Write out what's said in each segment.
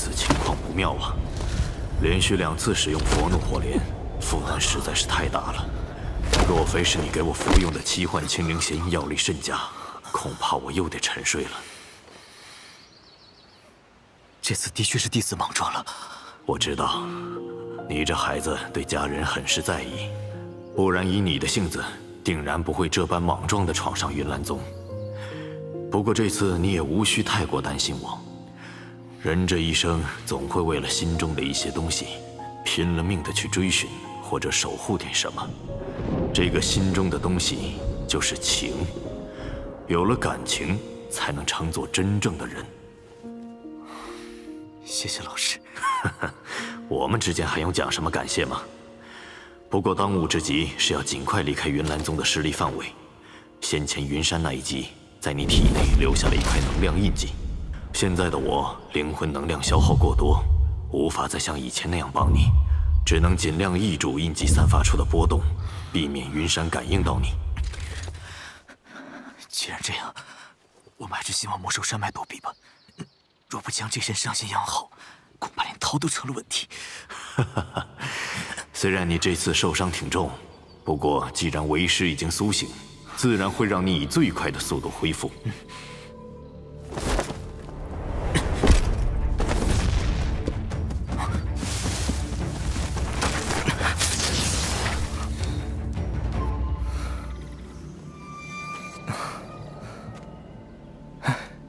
这次情况不妙啊！连续两次使用佛怒火莲，负担实在是太大了。若非是你给我服用的奇幻清灵仙药力甚佳，恐怕我又得沉睡了。这次的确是弟子莽撞了。我知道，你这孩子对家人很是在意，不然以你的性子，定然不会这般莽撞地闯上云岚宗。不过这次你也无需太过担心我。人这一生总会为了心中的一些东西，拼了命的去追寻或者守护点什么。这个心中的东西就是情，有了感情，才能称作真正的人。谢谢老师。我们之间还用讲什么感谢吗？不过当务之急是要尽快离开云岚宗的势力范围。先前云山那一击，在你体内留下了一块能量印记。现在的我灵魂能量消耗过多，无法再像以前那样帮你，只能尽量抑制印记散发出的波动，避免云山感应到你。既然这样，我们还是希望魔兽山脉躲避吧。若不将这身伤心养好，恐怕连逃都成了问题。虽然你这次受伤挺重，不过既然为师已经苏醒，自然会让你以最快的速度恢复。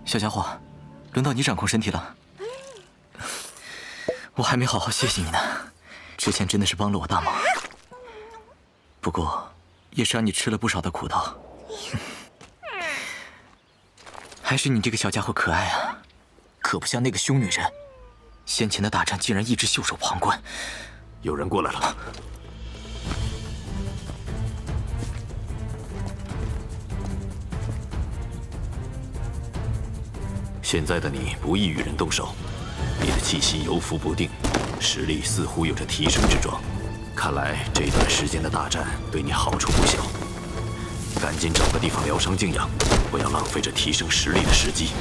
小家伙。轮到你掌控身体了，我还没好好谢谢你呢。之前真的是帮了我大忙，不过也是让你吃了不少的苦头。还是你这个小家伙可爱啊，可不像那个凶女人。先前的大战竟然一直袖手旁观。有人过来了。现在的你不易与人动手，你的气息游浮不定，实力似乎有着提升之状。看来这段时间的大战对你好处不小。赶紧找个地方疗伤静养，不要浪费这提升实力的时机。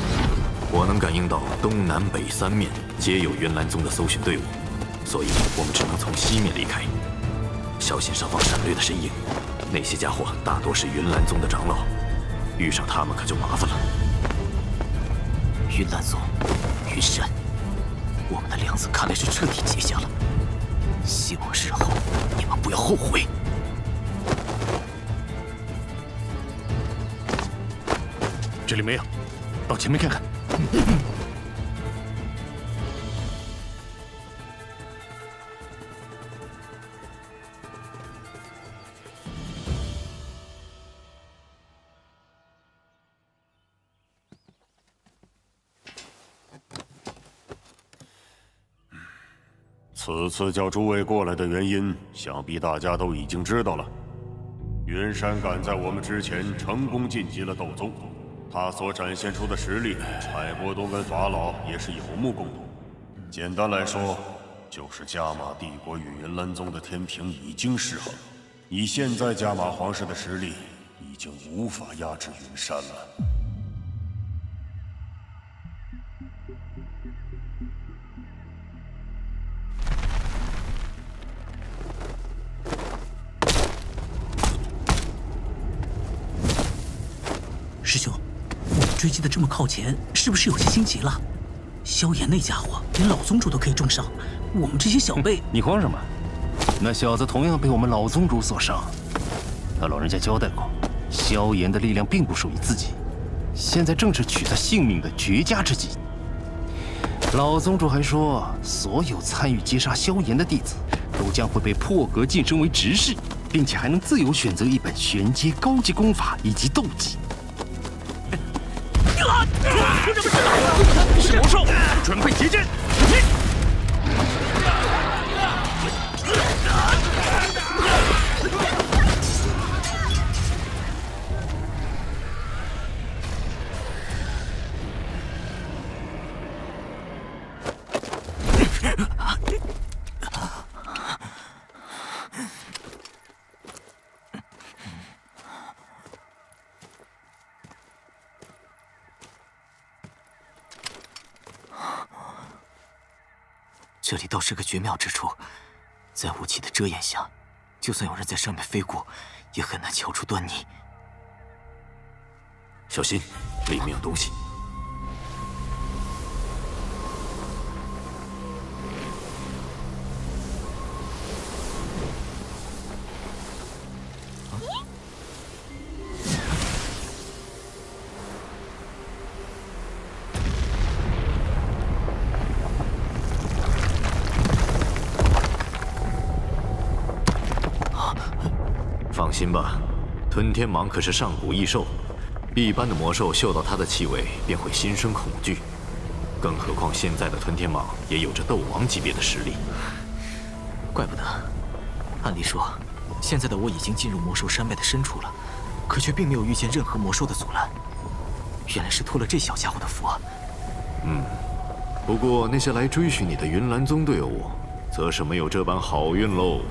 我能感应到东南北三面皆有云岚宗的搜寻队伍，所以我们只能从西面离开。小心上方闪掠的身影，那些家伙大多是云岚宗的长老，遇上他们可就麻烦了。云岚宗，云山，我们的梁子看来是彻底结下了。希望日后你们不要后悔。这里没有，到前面看看。此次叫诸位过来的原因，想必大家都已经知道了。云山赶在我们之前成功晋级了斗宗，他所展现出的实力，柴波东跟法老也是有目共睹。简单来说，就是加玛帝国与云岚宗的天平已经失衡，以现在加玛皇室的实力，已经无法压制云山了。追击的这么靠前，是不是有些心急了？萧炎那家伙连老宗主都可以重伤，我们这些小辈……你慌什么？那小子同样被我们老宗主所伤，他老人家交代过，萧炎的力量并不属于自己，现在正是取他性命的绝佳之机。老宗主还说，所有参与击杀萧炎的弟子，都将会被破格晋升为执事，并且还能自由选择一本玄阶高级功法以及斗技。是魔兽，准备结阵。是个绝妙之处，在雾气的遮掩下，就算有人在上面飞过，也很难瞧出端倪。小心，里面有东西。天蟒可是上古异兽，一般的魔兽嗅到它的气味便会心生恐惧，更何况现在的吞天蟒也有着斗王级别的实力。怪不得，按理说，现在的我已经进入魔兽山脉的深处了，可却并没有遇见任何魔兽的阻拦。原来是托了这小家伙的福啊！嗯，不过那些来追寻你的云岚宗队伍，则是没有这般好运喽。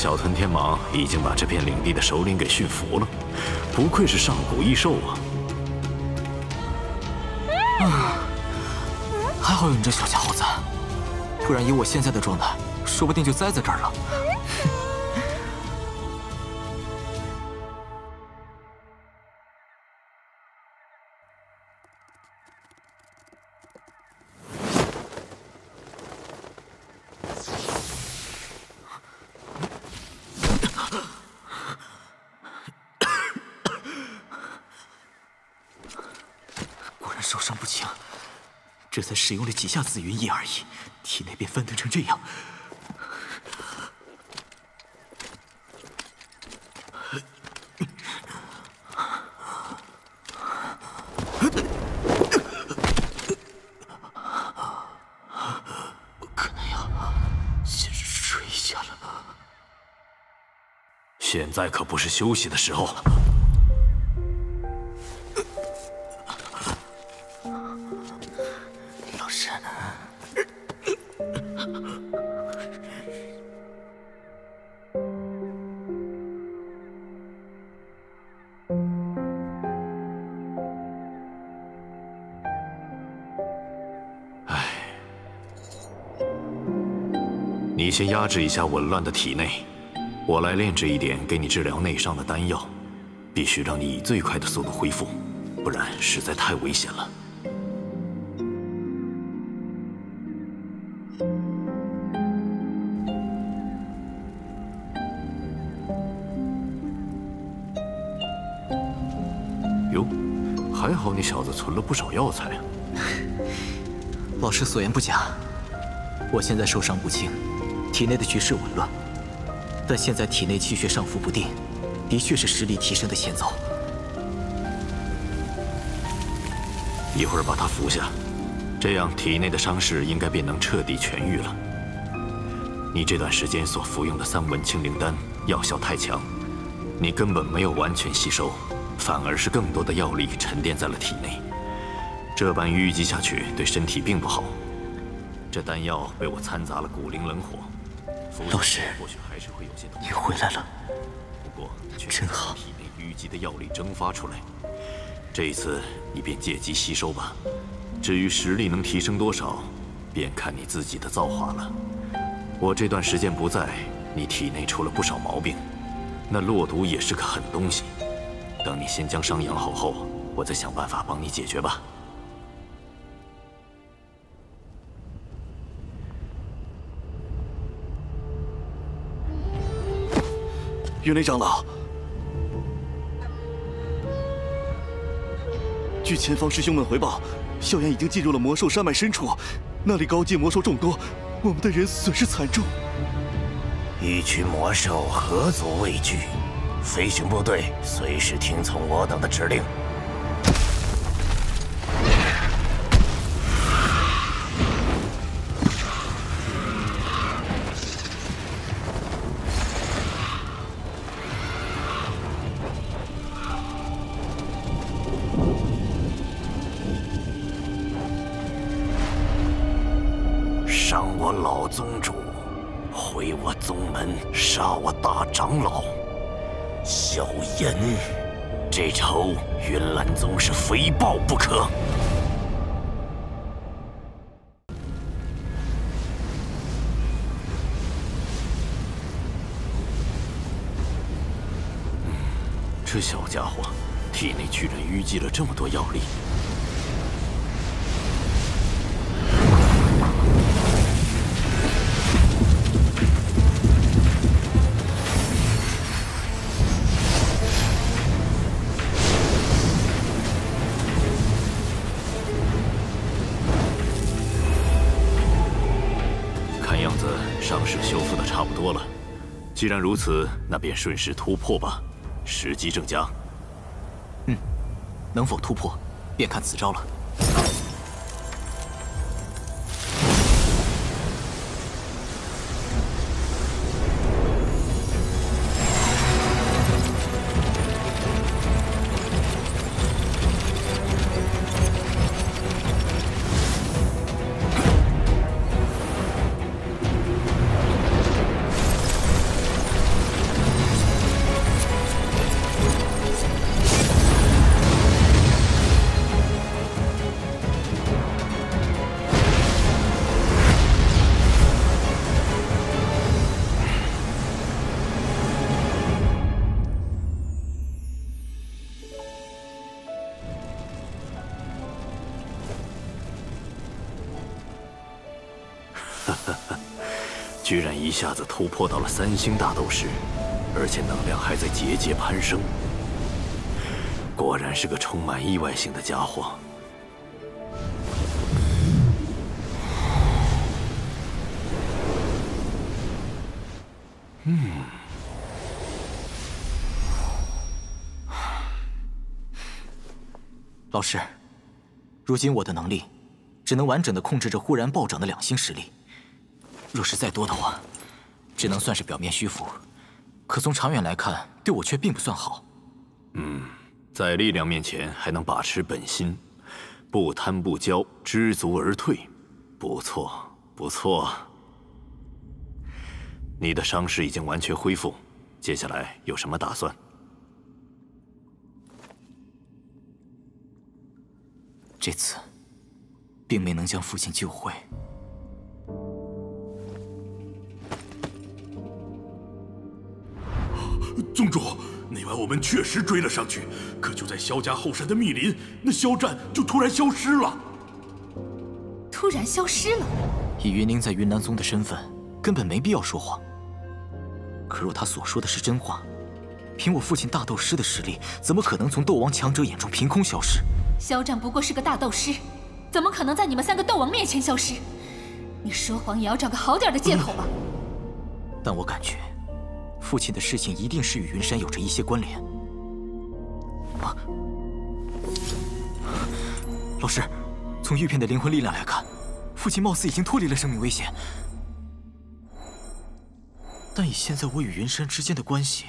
小吞天蟒已经把这片领地的首领给驯服了，不愧是上古异兽啊！还好有你这小家伙在，不然以我现在的状态，说不定就栽在这儿了。使用了几下紫云翼而已，体内便翻腾成这样。我可能要先睡一下了。现在可不是休息的时候。老压制一下紊乱的体内，我来炼制一点给你治疗内伤的丹药，必须让你以最快的速度恢复，不然实在太危险了。哟，还好你小子存了不少药材啊！老师所言不假，我现在受伤不轻，体内的局势紊乱，但现在体内气血上浮不定，的确是实力提升的前奏。一会儿把它服下，这样体内的伤势应该便能彻底痊愈了。你这段时间所服用的三文清灵丹药效太强，你根本没有完全吸收，反而是更多的药力沉淀在了体内。这般淤积下去，对身体并不好。这丹药被我掺杂了古灵冷火，老师。你回来了，不过真好。体内淤积的药力蒸发出来，这一次你便借机吸收吧。至于实力能提升多少，便看你自己的造化了。我这段时间不在，你体内出了不少毛病，那落毒也是个狠东西。等你先将伤养好后，我再想办法帮你解决吧。云雷长老，据前方师兄们回报，萧炎已经进入了魔兽山脉深处，那里高阶魔兽众多，我们的人损失惨重。一群魔兽何足畏惧？飞行部队随时听从我等的指令。这么多药力。看样子伤势修复的差不多了。既然如此，那便顺势突破吧，时机正佳。能否突破，便看此招了。一下子突破到了三星大斗师，而且能量还在节节攀升。果然是个充满意外性的家伙。嗯老师，如今我的能力只能完整的控制着忽然暴涨的两星实力，若是再多的话，只能算是表面虚浮，可从长远来看，对我却并不算好。嗯在力量面前还能把持本心，不贪不骄，知足而退，不错不错。你的伤势已经完全恢复，接下来有什么打算？这次，并没能将父亲救回。我们确实追了上去，可就在萧家后山的密林，那萧战就突然消失了。突然消失了。以云宁在云南宗的身份，根本没必要说谎。可若他所说的是真话，凭我父亲大斗师的实力，怎么可能从斗王强者眼中凭空消失？萧战不过是个大斗师，怎么可能在你们三个斗王面前消失？你说谎也要找个好点的借口吧。但我感觉，父亲的事情一定是与云山有着一些关联。老师，从玉片的灵魂力量来看，父亲貌似已经脱离了生命危险。但以现在我与云山之间的关系，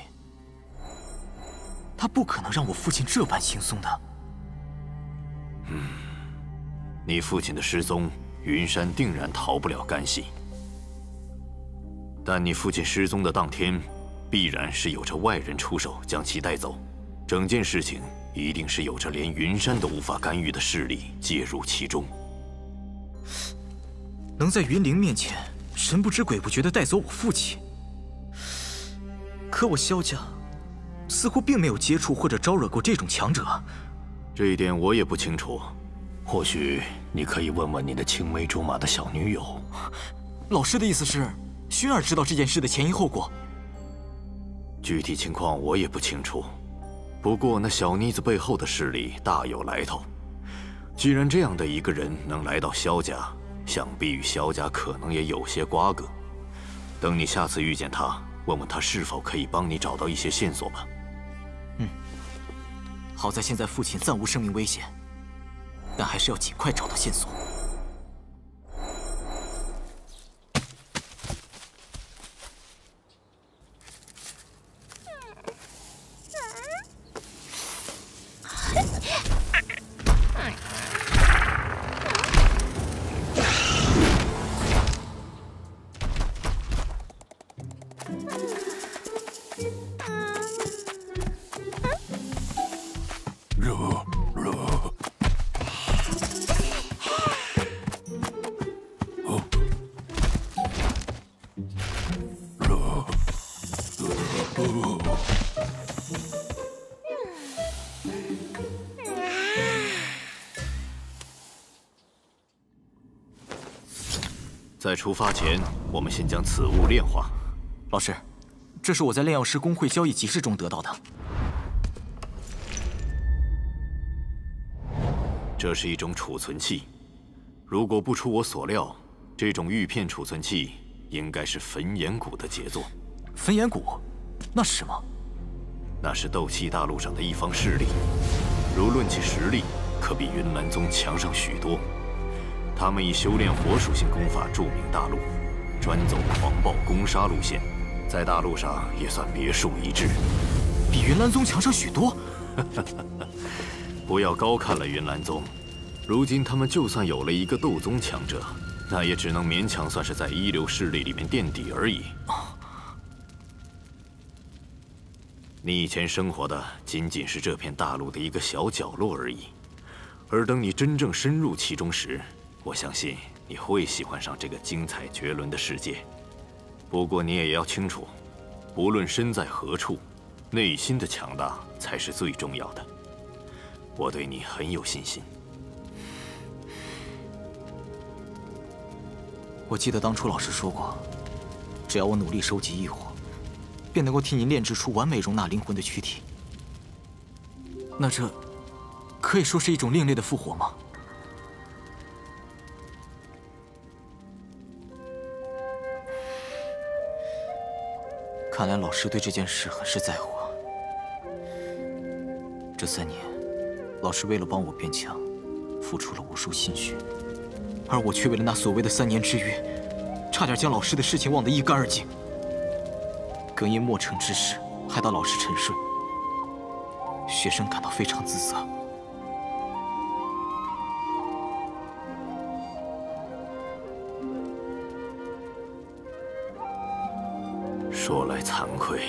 他不可能让我父亲这般轻松的。嗯，你父亲的失踪，云山定然逃不了干系。但你父亲失踪的当天，必然是有着外人出手将其带走，整件事情一定是有着连云山都无法干预的势力介入其中。能在云灵面前神不知鬼不觉的带走我父亲，可我萧家似乎并没有接触或者招惹过这种强者。这一点我也不清楚，或许你可以问问你的青梅竹马的小女友。老师的意思是？薰儿知道这件事的前因后果，具体情况我也不清楚。不过那小妮子背后的势力大有来头。既然这样的一个人能来到萧家，想必与萧家可能也有些瓜葛。等你下次遇见他，问问他是否可以帮你找到一些线索吧。嗯，好在现在父亲暂无生命危险，但还是要尽快找到线索。在出发前，我们先将此物炼化。老师，这是我在炼药师工会交易集市中得到的。这是一种储存器，如果不出我所料，这种玉片储存器应该是焚炎谷的杰作。焚炎谷，那是什么？那是斗气大陆上的一方势力，如论起实力，可比云岚宗强上许多。他们以修炼火属性功法著名大陆，专走狂暴攻杀路线，在大陆上也算别树一帜，比云岚宗强上许多。不要高看了云岚宗，如今他们就算有了一个斗宗强者，那也只能勉强算是在一流势力里面垫底而已。你以前生活的仅仅是这片大陆的一个小角落而已，而等你真正深入其中时，我相信你会喜欢上这个精彩绝伦的世界，不过你也要清楚，不论身在何处，内心的强大才是最重要的。我对你很有信心。我记得当初老师说过，只要我努力收集异火，便能够替您炼制出完美容纳灵魂的躯体。那这可以说是一种另类的复活吗？看来老师对这件事很是在乎啊。这三年，老师为了帮我变强，付出了无数心血，而我却为了那所谓的三年之约，差点将老师的事情忘得一干二净，更因莫成之事害到老师沉睡，学生感到非常自责。惭愧，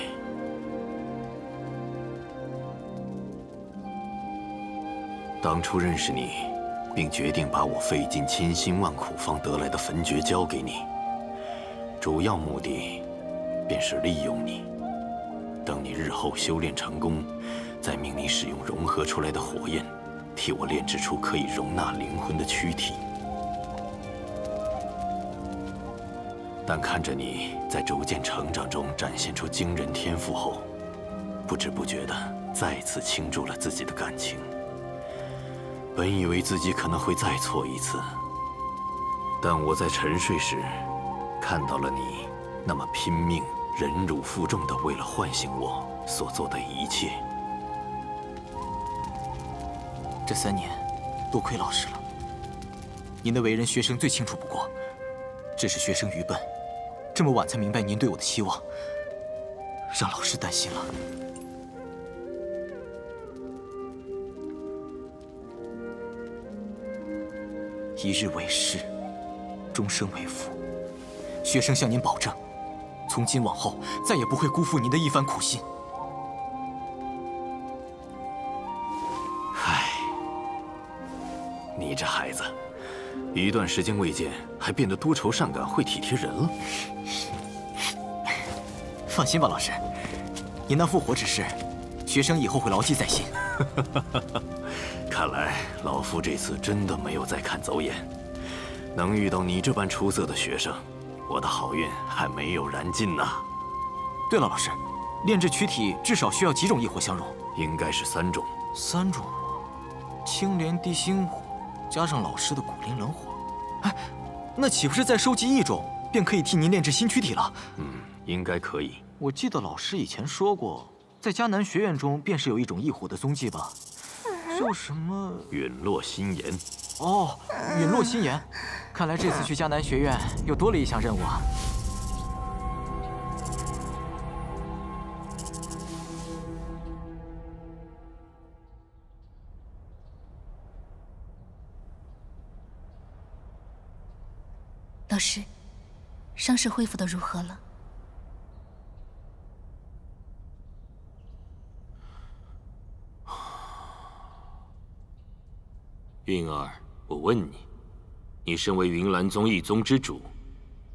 当初认识你，并决定把我费尽千辛万苦方得来的焚诀交给你，主要目的便是利用你，等你日后修炼成功，再命你使用融合出来的火焰，替我炼制出可以容纳灵魂的躯体。但看着你在逐渐成长中展现出惊人天赋后，不知不觉的再次倾注了自己的感情。本以为自己可能会再错一次，但我在沉睡时看到了你那么拼命、忍辱负重的为了唤醒我所做的一切。这三年，多亏老师了。您的为人，学生最清楚不过。只是学生愚笨，这么晚才明白您对我的期望，让老师担心了。一日为师，终生为父。学生向您保证，从今往后再也不会辜负您的一番苦心。一段时间未见，还变得多愁善感、会体贴人了。放心吧，老师，您那复活之事，学生以后会牢记在心。看来老夫这次真的没有再看走眼。能遇到你这般出色的学生，我的好运还没有燃尽呢。对了，老师，炼制躯体至少需要几种异火相融？应该是三种。三种？青莲地心火。加上老师的古灵冷火，哎，那岂不是再收集一种，便可以替您炼制新躯体了？嗯，应该可以。我记得老师以前说过，在迦南学院中便是有一种异火的踪迹吧？叫什么？陨落心炎。哦，陨落心炎。看来这次去迦南学院又多了一项任务啊。师，伤势恢复的如何了？韵儿，我问你，你身为云岚宗一宗之主，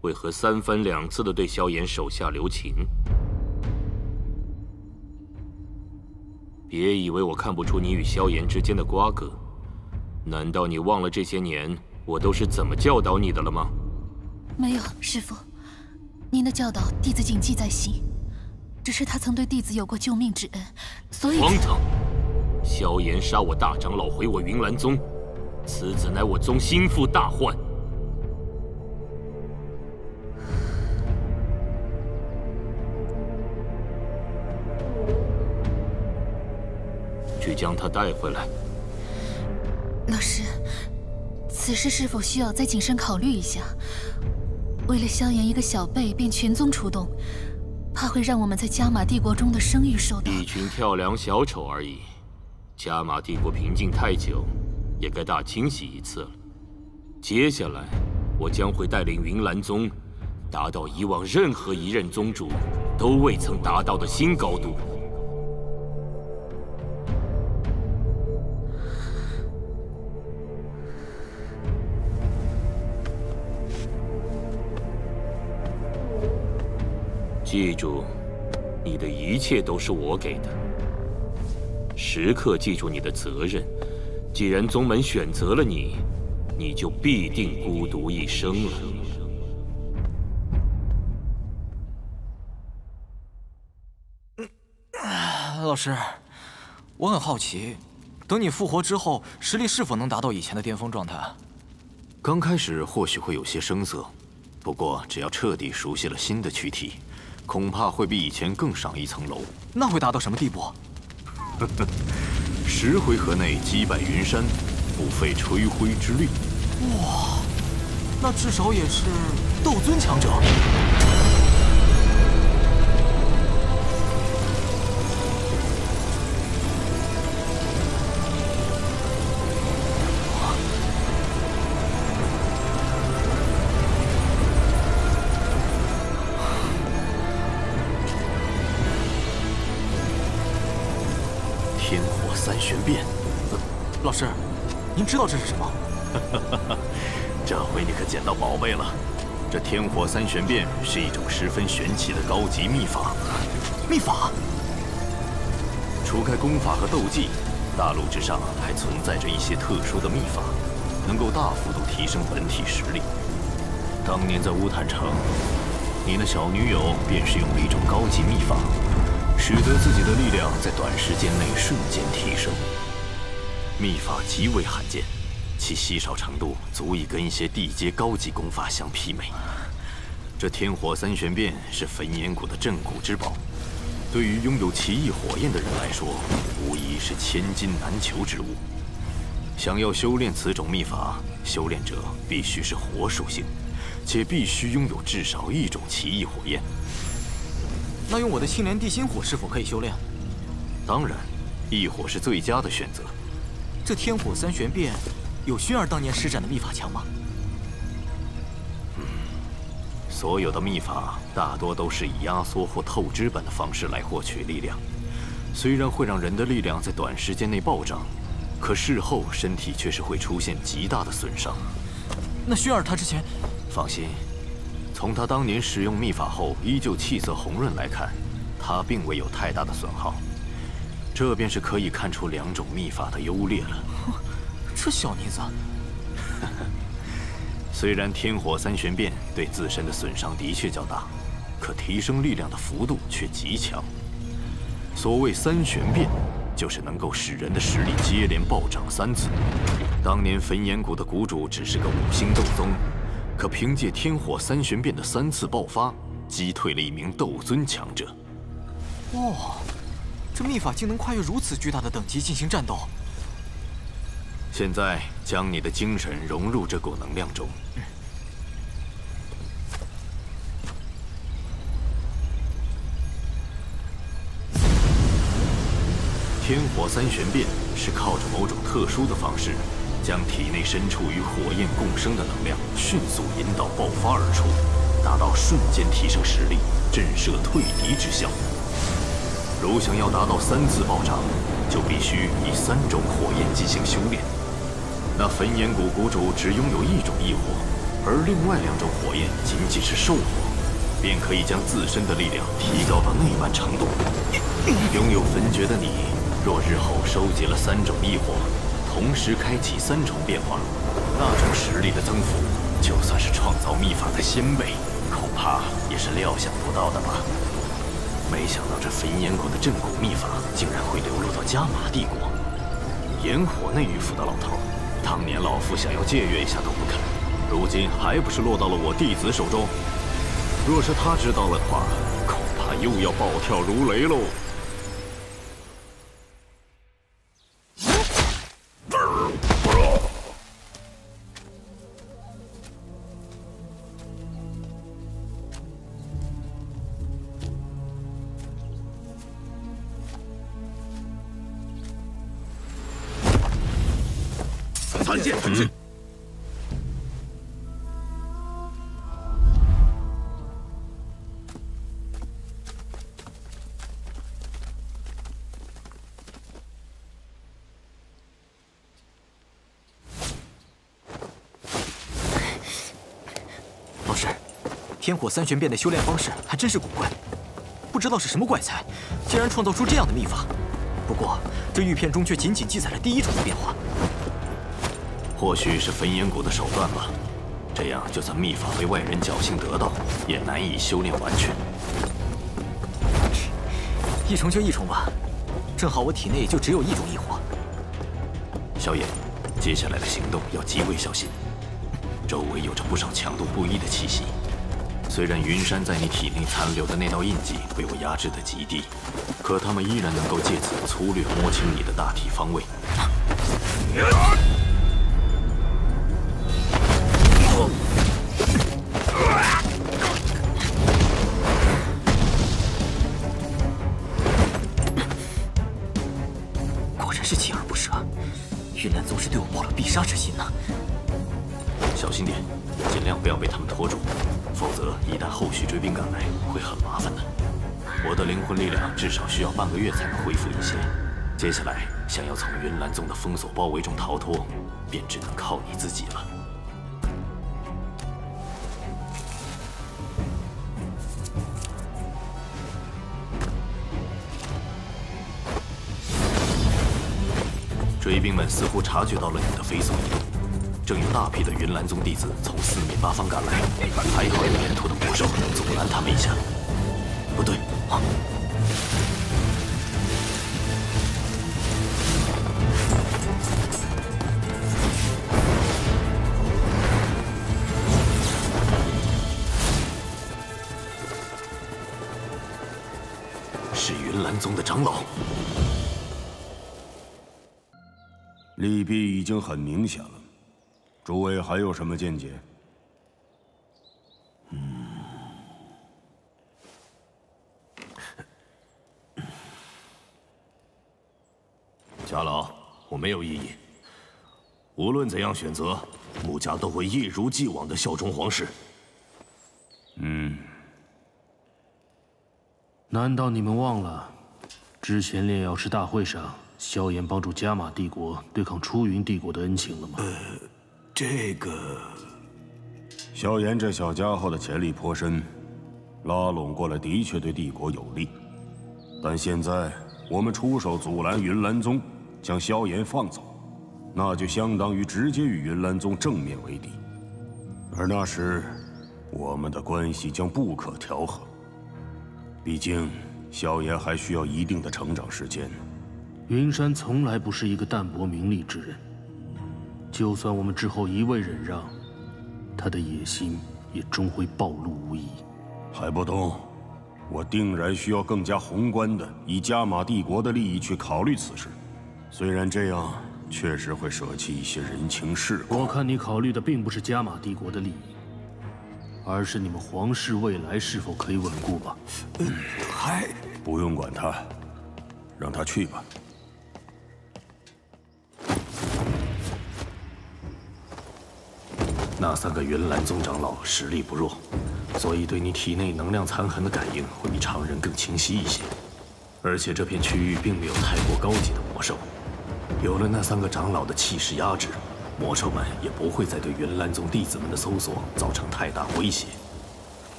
为何三番两次的对萧炎手下留情？别以为我看不出你与萧炎之间的瓜葛，难道你忘了这些年我都是怎么教导你的了吗？没有，师父，您的教导弟子谨记在心。只是他曾对弟子有过救命之恩，所以荒唐！萧炎杀我大长老，毁我云岚宗，此子乃我宗心腹大患。去将他带回来。老师，此事是否需要再谨慎考虑一下？为了萧炎一个小辈便全宗出动，怕会让我们在加玛帝国中的声誉受到一群跳梁小丑而已。加玛帝国平静太久，也该大清洗一次了。接下来，我将会带领云岚宗，达到以往任何一任宗主都未曾达到的新高度。记住，你的一切都是我给的。时刻记住你的责任。既然宗门选择了你，你就必定孤独一生了。老师，我很好奇，等你复活之后，实力是否能达到以前的巅峰状态？刚开始或许会有些生涩，不过只要彻底熟悉了新的躯体。恐怕会比以前更上一层楼。那会达到什么地步？十回合内击败云山，不费吹灰之力。哇，那至少也是斗尊强者。天火三玄变是一种十分玄奇的高级秘法。秘法？除开功法和斗技，大陆之上还存在着一些特殊的秘法，能够大幅度提升本体实力。当年在乌坦城，你的小女友便是用了一种高级秘法，使得自己的力量在短时间内瞬间提升。秘法极为罕见，其稀少程度足以跟一些地阶高级功法相媲美。这天火三玄变是焚炎谷的镇谷之宝，对于拥有奇异火焰的人来说，无疑是千金难求之物。想要修炼此种秘法，修炼者必须是火属性，且必须拥有至少一种奇异火焰。那用我的青莲地心火是否可以修炼？当然，异火是最佳的选择。这天火三玄变，有薰儿当年施展的秘法强吗？所有的秘法大多都是以压缩或透支般的方式来获取力量，虽然会让人的力量在短时间内暴涨，可事后身体却是会出现极大的损伤。那薰儿他之前……放心，从他当年使用秘法后依旧气色红润来看，他并未有太大的损耗。这便是可以看出两种秘法的优劣了。这小妮子，虽然天火三玄变对自身的损伤的确较大，可提升力量的幅度却极强。所谓三玄变，就是能够使人的实力接连暴涨三次。当年焚炎谷的谷主只是个五星斗宗。可凭借天火三玄变的三次爆发，击退了一名斗尊强者。哇，这秘法竟能跨越如此巨大的等级进行战斗！现在将你的精神融入这股能量中。天火三玄变是靠着某种特殊的方式。将体内深处与火焰共生的能量迅速引导爆发而出，达到瞬间提升实力、震慑退敌之效。如想要达到三次暴涨，就必须以三种火焰进行修炼。那焚炎谷谷主只拥有一种异火，而另外两种火焰仅仅是兽火，便可以将自身的力量提高到那般程度。拥有焚诀的你，若日后收集了三种异火，同时开启三重变化，那种实力的增幅，就算是创造秘法的先辈，恐怕也是料想不到的吧。没想到这焚炎谷的镇谷秘法，竟然会流落到加玛帝国。炎火内御府的老头，当年老夫想要借阅一下都不肯，如今还不是落到了我弟子手中？若是他知道了的话，恐怕又要暴跳如雷喽。天火三玄变的修炼方式还真是古怪，不知道是什么怪才，竟然创造出这样的秘法。不过这玉片中却仅仅记载了第一重的变化，或许是焚炎谷的手段吧。这样就算秘法被外人侥幸得到，也难以修炼完全。一重就一重吧，正好我体内就只有一种异火。萧炎，接下来的行动要极为小心，周围有着不少强度不一的气息。虽然云山在你体内残留的那道印记被我压制的极低，可他们依然能够借此粗略摸清你的大体方位。果然是锲而不舍，云南宗是对我抱了必杀之心呢。小心点，尽量不要被他们拖住。否则，一旦后续追兵赶来，会很麻烦的。我的灵魂力量至少需要半个月才能恢复一些。接下来，想要从云岚宗的封锁包围中逃脱，便只能靠你自己了。追兵们似乎察觉到了你的飞速移动。正有大批的云岚宗弟子从四面八方赶来还好有沿途的魔兽阻拦他们一下。不对是云岚宗的长老。利弊已经很明显了。诸位还有什么见解？嗯，家老，我没有异议。无论怎样选择，穆家都会一如既往的效忠皇室。嗯，难道你们忘了，之前炼药师大会上，萧炎帮助加玛帝国对抗出云帝国的恩情了吗？呃，这个，萧炎这小家伙的潜力颇深，拉拢过来的确对帝国有利。但现在我们出手阻拦云岚宗，将萧炎放走，那就相当于直接与云岚宗正面为敌，而那时。我们的关系将不可调和。毕竟，萧炎还需要一定的成长时间。云山从来不是一个淡泊名利之人。就算我们之后一味忍让，他的野心也终会暴露无遗。海波东，我定然需要更加宏观的，以加玛帝国的利益去考虑此事。虽然这样确实会舍弃一些人情世故。我看你考虑的并不是加玛帝国的利益。而是你们皇室未来是否可以稳固吧？还不用管他，让他去吧。那三个云岚宗长老实力不弱，所以对你体内能量残痕的感应会比常人更清晰一些。而且这片区域并没有太过高级的魔兽，有了那三个长老的气势压制。魔兽们也不会再对云岚宗弟子们的搜索造成太大威胁。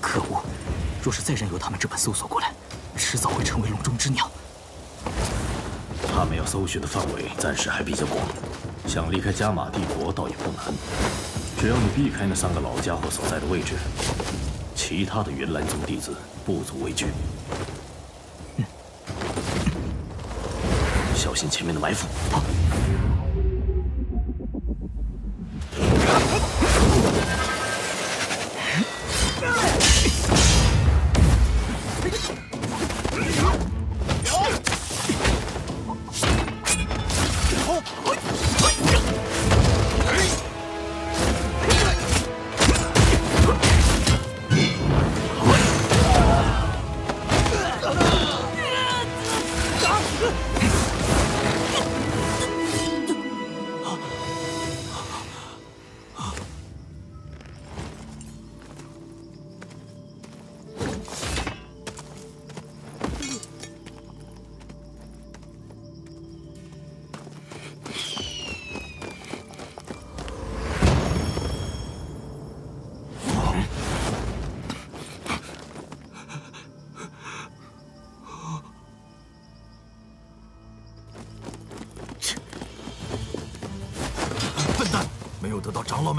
可恶！若是再任由他们这般搜索过来，迟早会成为笼中之鸟。他们要搜寻的范围暂时还比较广，想离开加玛帝国倒也不难。只要你避开那三个老家伙所在的位置，其他的云岚宗弟子不足为惧。小心前面的埋伏。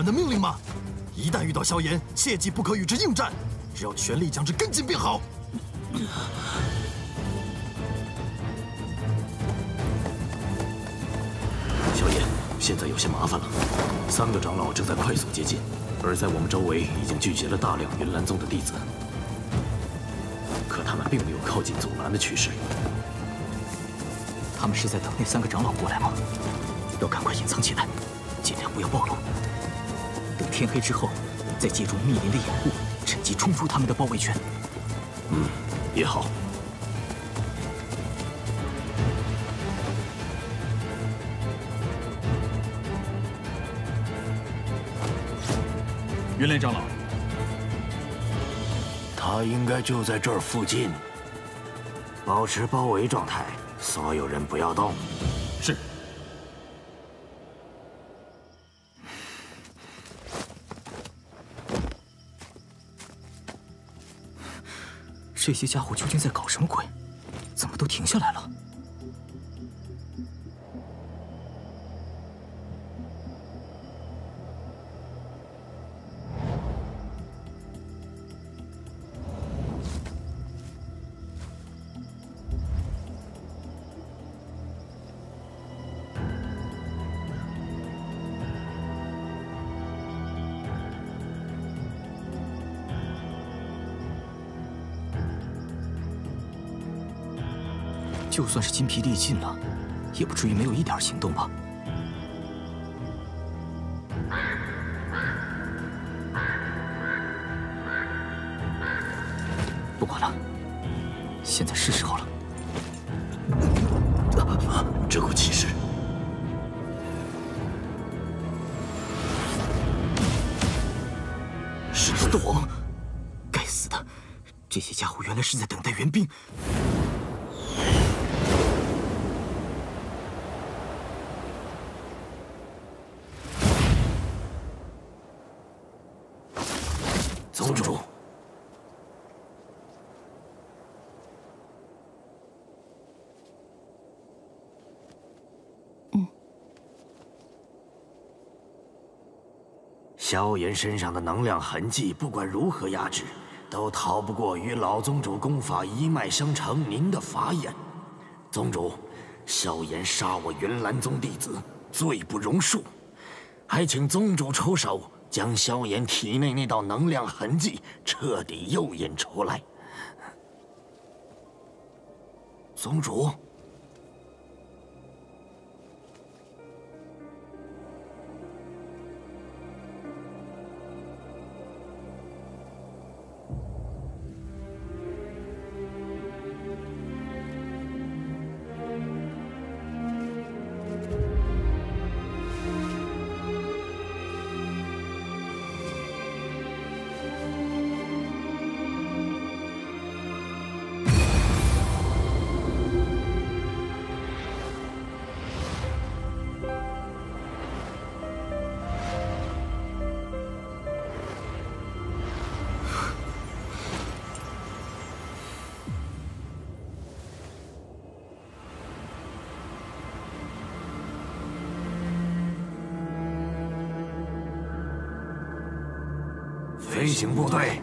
的命令吗？一旦遇到萧炎，切记不可与之应战，只要全力将之跟进便好。萧炎，现在有些麻烦了。三个长老正在快速接近，而在我们周围已经聚集了大量云岚宗的弟子，可他们并没有靠近阻拦的趋势。他们是在等那三个长老过来吗？要赶快隐藏起来，尽量不要暴露。等天黑之后，再借助密林的掩护，趁机冲出他们的包围圈。嗯，也好。云雷长老，他应该就在这儿附近。保持包围状态，所有人不要动。这些家伙究竟在搞什么鬼？怎么都停下来了？就算是筋疲力尽了，也不至于没有一点行动吧？不管了，现在是时候了。这股气势，是斗王！该死的，这些家伙原来是在等待援兵。宗主，萧炎身上的能量痕迹，不管如何压制，都逃不过与老宗主功法一脉相承您的法眼。宗主，萧炎杀我云岚宗弟子，罪不容恕，还请宗主出手，将萧炎体内那道能量痕迹彻底诱引出来。宗主。行部队，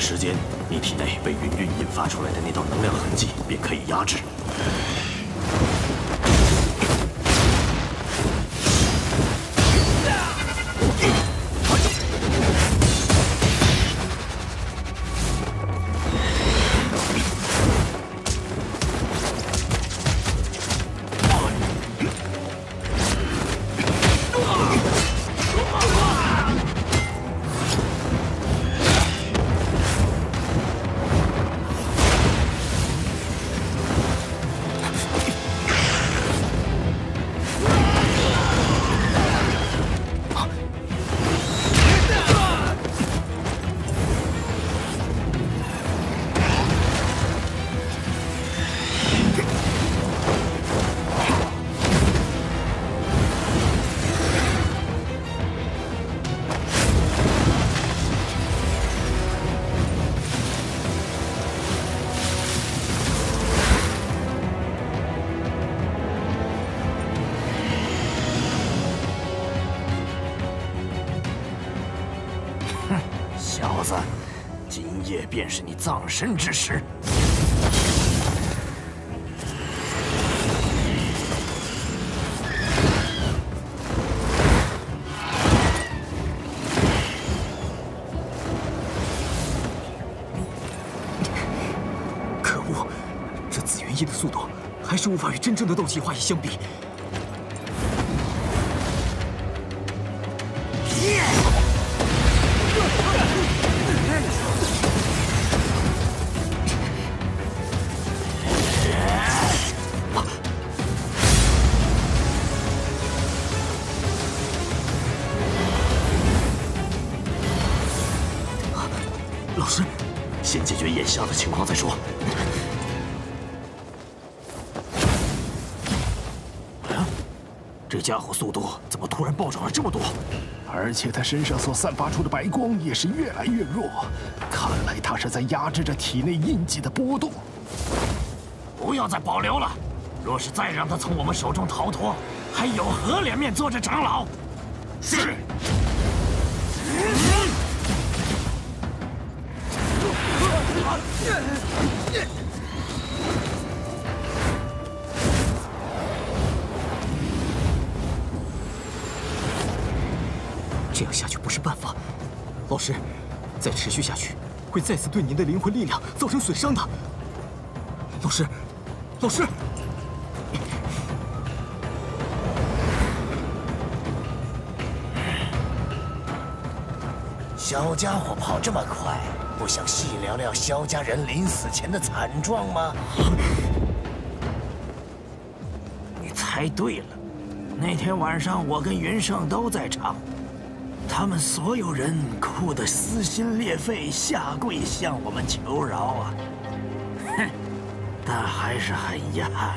时间，你体内被云韵引发出来的那道能量痕迹便可以压制。便是你葬身之时。可恶，这紫云翼的速度还是无法与真正的斗气化翼相比。家伙速度怎么突然暴涨了这么多？而且他身上所散发出的白光也是越来越弱，看来他是在压制着体内印记的波动。不要再保留了，若是再让他从我们手中逃脱，还有何脸面做这长老？老师，再持续下去，会再次对您的灵魂力量造成损伤的。老师，老师，小家伙跑这么快，不想细聊聊萧家人临死前的惨状吗？你猜对了，那天晚上我跟云胜都在场，他们所有人哭得撕心裂肺，下跪向我们求饶啊！哼，但还是很遗憾。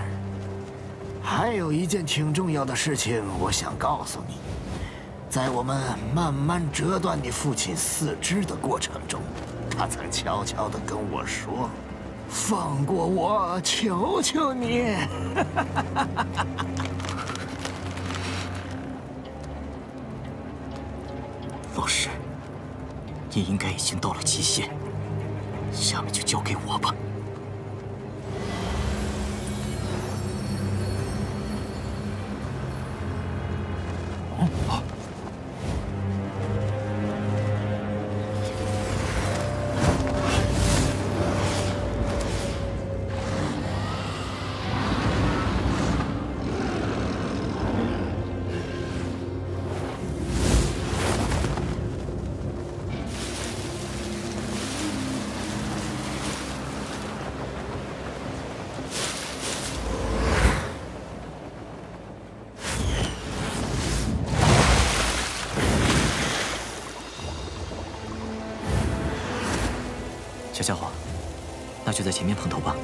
还有一件挺重要的事情，我想告诉你。在我们慢慢折断你父亲四肢的过程中，他曾悄悄地跟我说：“放过我，求求你。”哈哈哈哈哈你应该已经到了极限，下面就交给我吧。那就在前面碰头吧。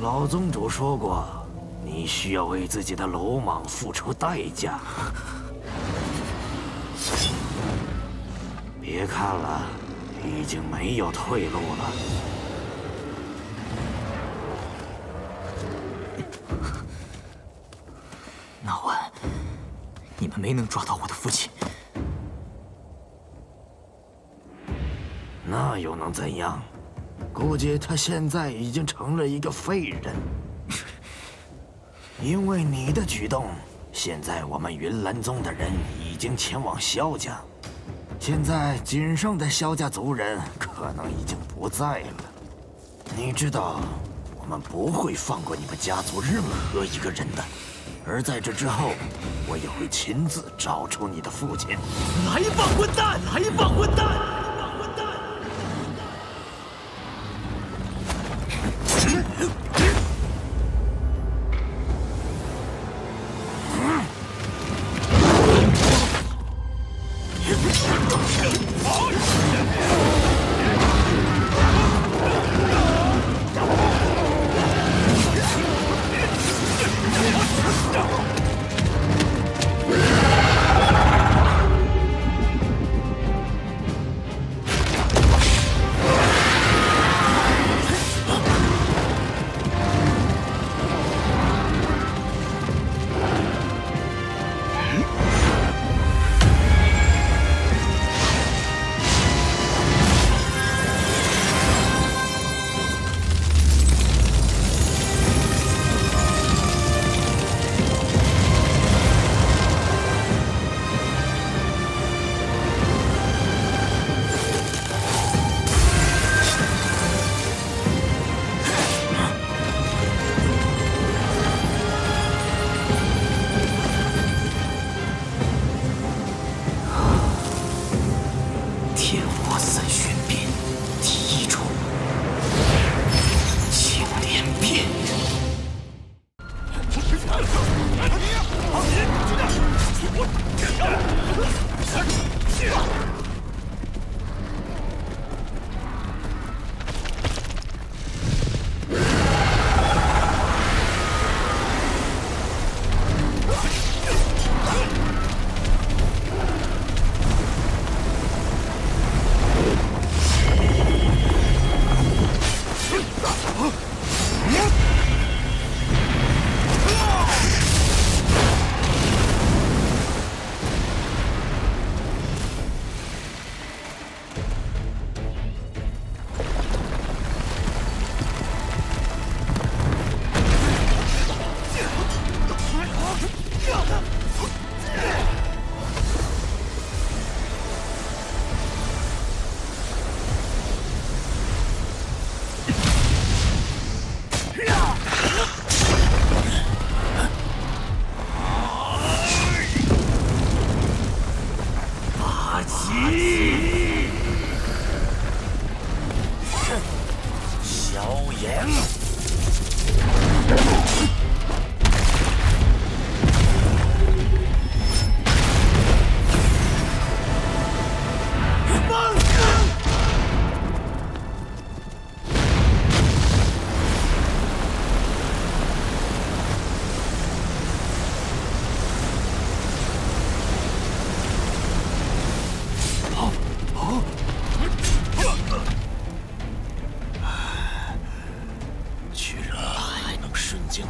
老宗主说过你需要为自己的鲁莽付出代价。别看了已经没有退路了。那晚你们没能抓到我的父亲。又能怎样？估计他现在已经成了一个废人。因为你的举动，现在我们云岚宗的人已经前往萧家，现在仅剩的萧家族人可能已经不在了。你知道，我们不会放过你们家族任何一个人的。而在这之后，我也会亲自找出你的父亲。来吧，混蛋！来吧，混蛋！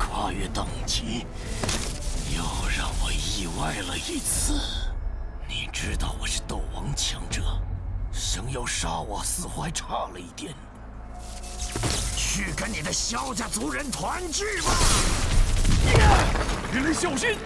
跨越等级，又让我意外了一次。你知道我是斗王强者，想要杀我，似乎还差了一点。去跟你的萧家族人团聚吧！人类，小心！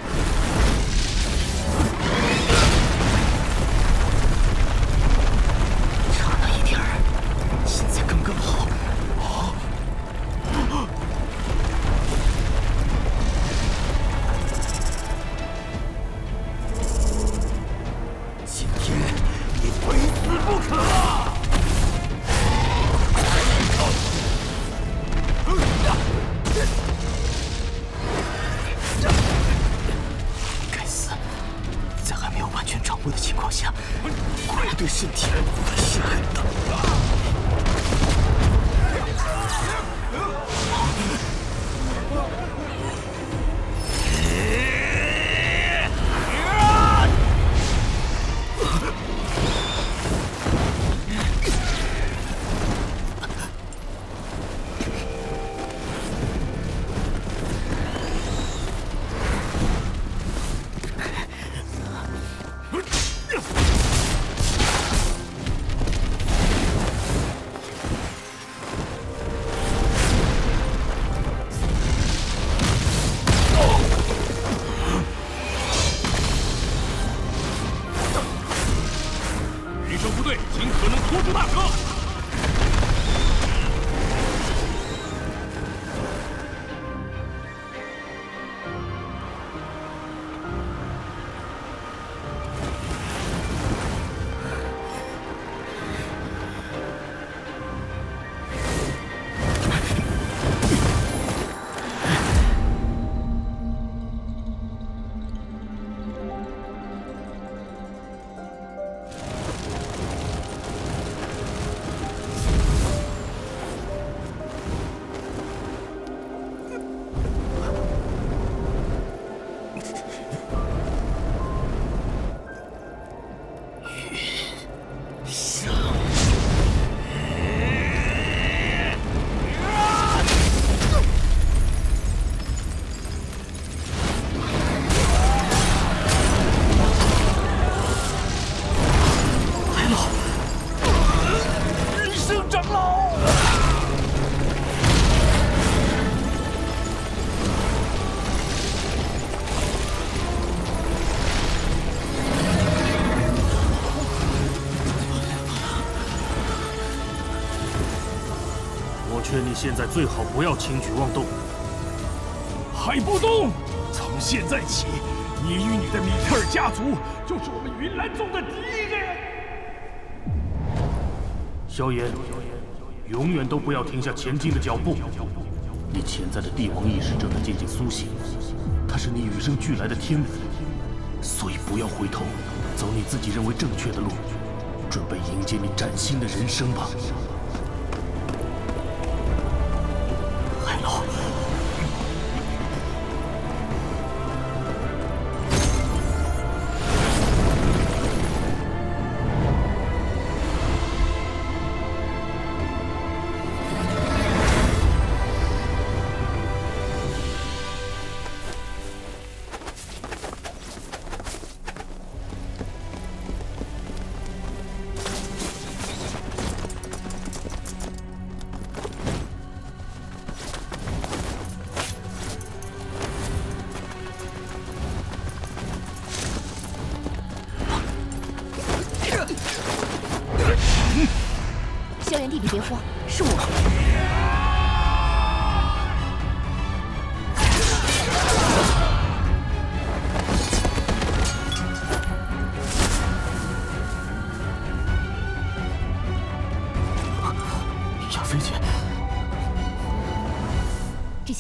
现在最好不要轻举妄动。海波东，从现在起，你与你的米特尔家族就是我们云岚宗的敌人。萧炎，永远都不要停下前进的脚步。你潜在的帝王意识正在渐渐苏醒，它是你与生俱来的天赋，所以不要回头，走你自己认为正确的路，准备迎接你崭新的人生吧。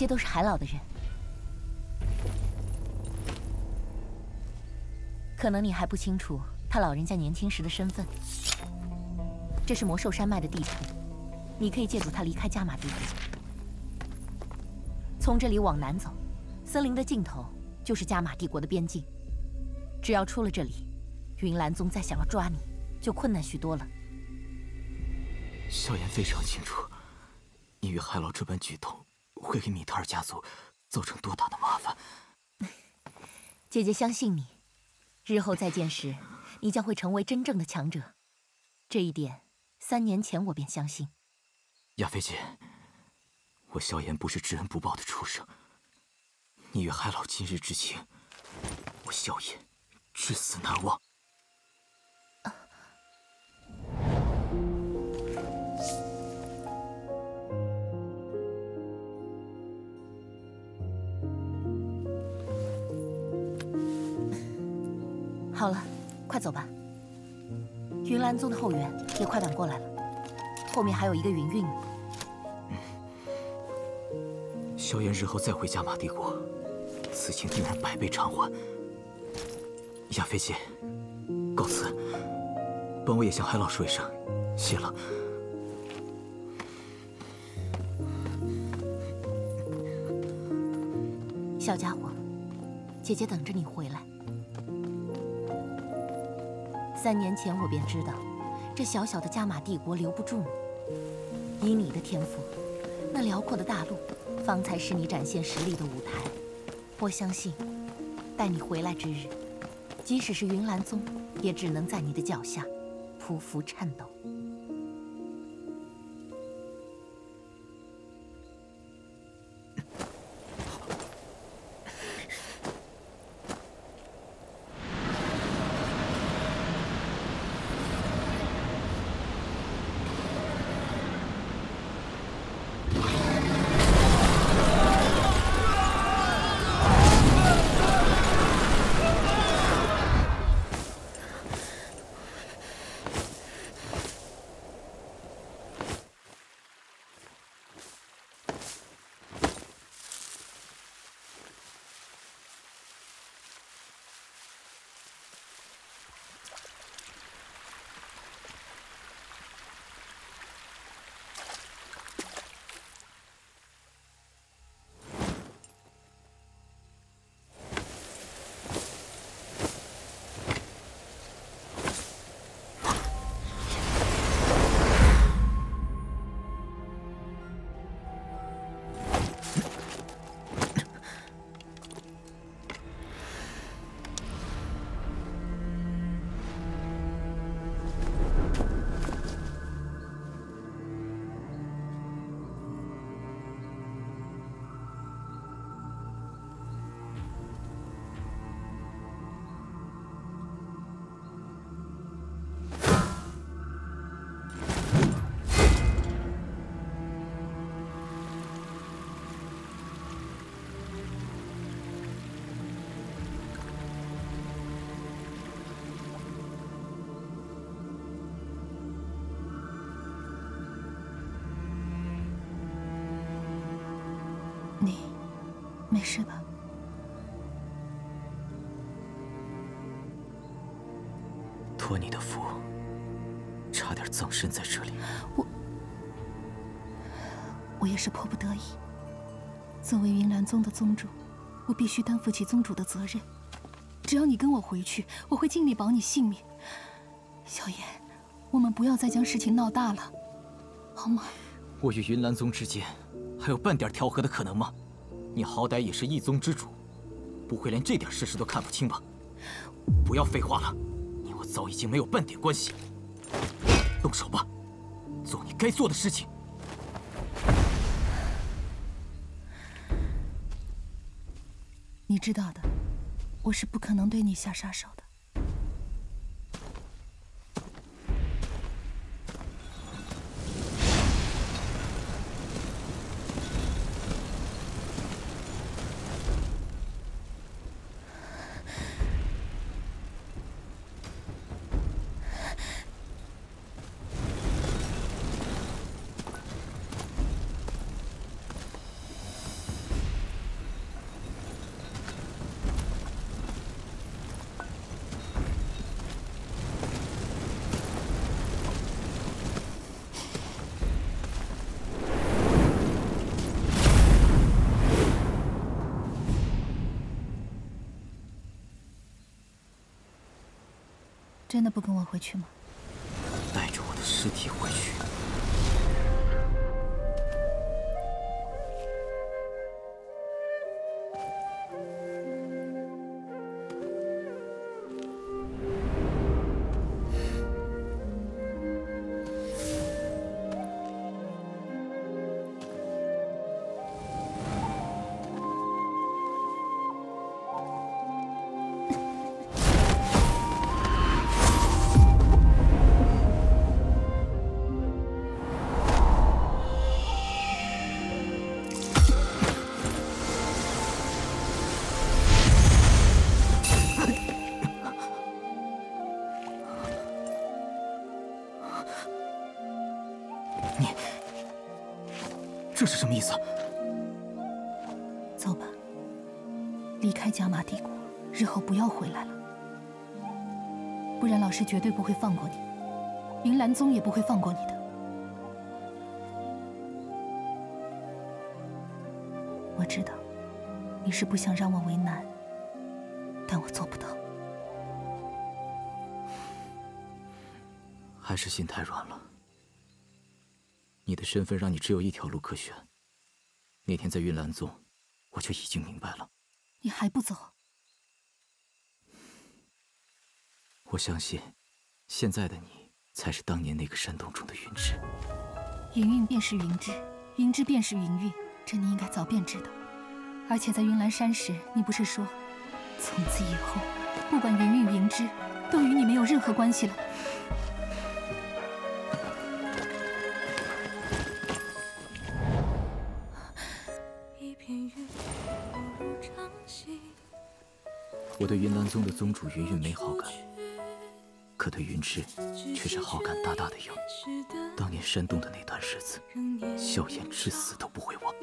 些都是海老的人，可能你还不清楚他老人家年轻时的身份。这是魔兽山脉的地图，你可以借助它离开加玛帝国。从这里往南走，森林的尽头就是加玛帝国的边境。只要出了这里，云岚宗再想要抓你，就困难许多了。萧炎非常清楚，你与海老这般举动会给米特尔家族造成多大的麻烦。姐姐相信你，日后再见时，你将会成为真正的强者。这一点，三年前我便相信。亚菲姐，我萧炎不是知恩不报的畜生。你与海老今日之情，我萧炎至死难忘。好了，快走吧。云岚宗的后援也快赶过来了，后面还有一个云韵呢。萧炎日后再回加玛帝国，此情定然百倍偿还。亚菲姐，告辞。帮我也向海老说一声，谢了。小家伙，姐姐等着你回来。三年前我便知道，这小小的加玛帝国留不住你。以你的天赋，那辽阔的大陆，方才是你展现实力的舞台。我相信，待你回来之日，即使是云岚宗，也只能在你的脚下匍匐颤抖。葬身在这里。我，我也是迫不得已。作为云岚宗的宗主，我必须担负起宗主的责任。只要你跟我回去，我会尽力保你性命。小炎，我们不要再将事情闹大了，好吗？我与云岚宗之间还有半点调和的可能吗？你好歹也是一宗之主，不会连这点事实都看不清吧？不要废话了。你我早已经没有半点关系，动手吧，做你该做的事情。你知道的，我是不可能对你下杀手回去吗？这是什么意思？走吧，离开加玛帝国，日后不要回来了。不然老师绝对不会放过你，云岚宗也不会放过你的。我知道，你是不想让我为难，但我做不到。还是心太软了。你的身份让你只有一条路可选。那天在云岚宗，我就已经明白了。你还不走？我相信，现在的你才是当年那个山洞中的云芝。云韵便是云芝，云芝便是云韵，这你应该早便知道。而且在云岚山时，你不是说，从此以后，不管云韵、云芝，都与你没有任何关系了？我对云岚宗的宗主云韵没好感，可对云芝却是好感大大的有。当年山洞的那段日子，萧炎至死都不会忘。